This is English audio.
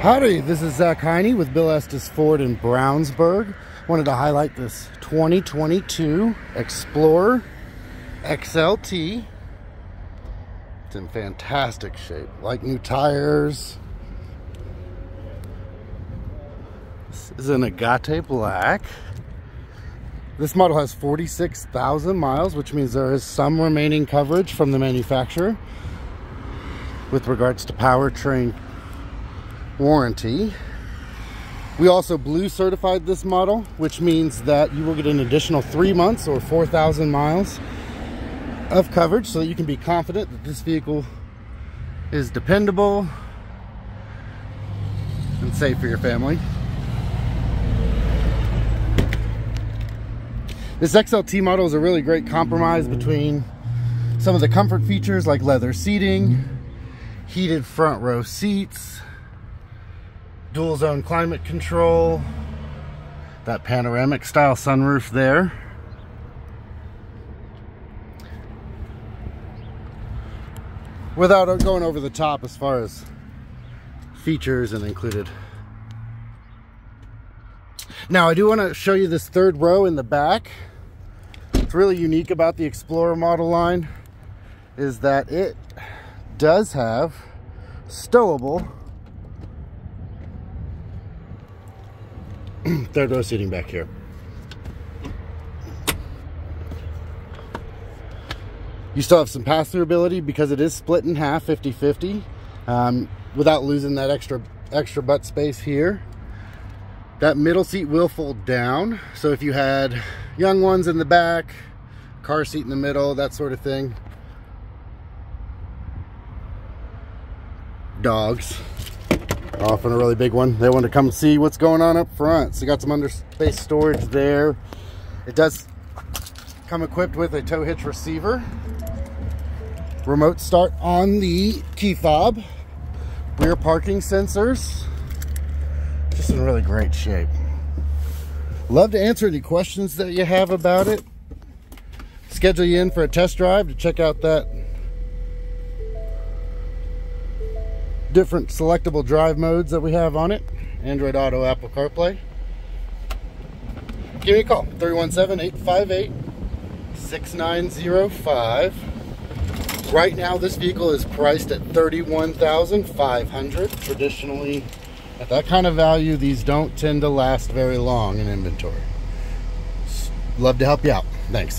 Howdy, this is Zach Heine with Bill Estes Ford in Brownsburg. Wanted to highlight this 2022 Explorer XLT. It's in fantastic shape, like new tires. This is an Agate Black. This model has 46,000 miles, which means there is some remaining coverage from the manufacturer with regards to powertrain warranty. We also blue certified this model, which means that you will get an additional three months or 4,000 miles of coverage so that you can be confident that this vehicle is dependable and safe for your family. This XLT model is a really great compromise between some of the comfort features like leather seating, heated front row seats, dual zone climate control, that panoramic style sunroof there. Without going over the top as far as features and included. Now I do want to show you this third row in the back. What's really unique about the Explorer model line is that it does have stowable third row seating back here. You still have some pass-through ability because it is split in half, 50-50, um, without losing that extra extra butt space here. That middle seat will fold down, so if you had young ones in the back, car seat in the middle, that sort of thing, dogs often a really big one. They want to come see what's going on up front. So got some underspace storage there. It does come equipped with a tow hitch receiver. Remote start on the key fob. Rear parking sensors. Just in really great shape. Love to answer any questions that you have about it. Schedule you in for a test drive to check out that different selectable drive modes that we have on it. Android Auto, Apple CarPlay. Give me a call, 317-858-6905. Right now, this vehicle is priced at 31,500. Traditionally, at that kind of value, these don't tend to last very long in inventory. Love to help you out. Thanks.